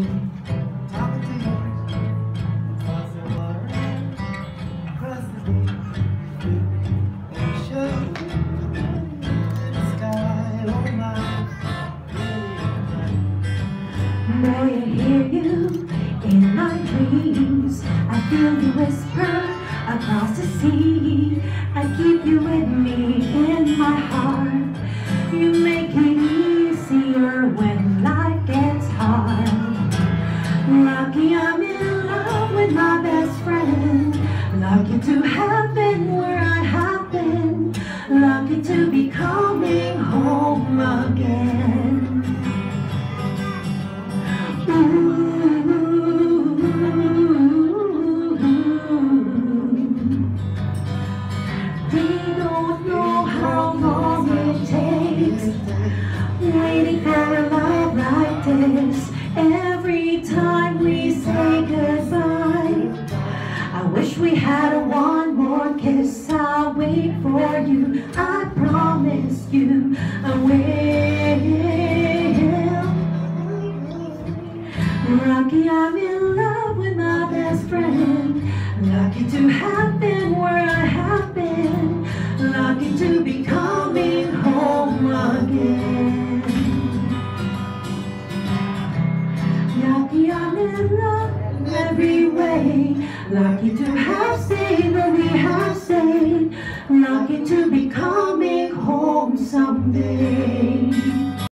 May I hear you in my dreams. I feel you whisper across the sea. I keep you with me in my heart. You make Waiting for a love like this. Every Lucky I'm in love with my best friend. Lucky to have been where I have been. Lucky to be coming home again. Lucky I'm in love every way. Lucky to have stayed where we have stayed. Lucky to be coming home someday.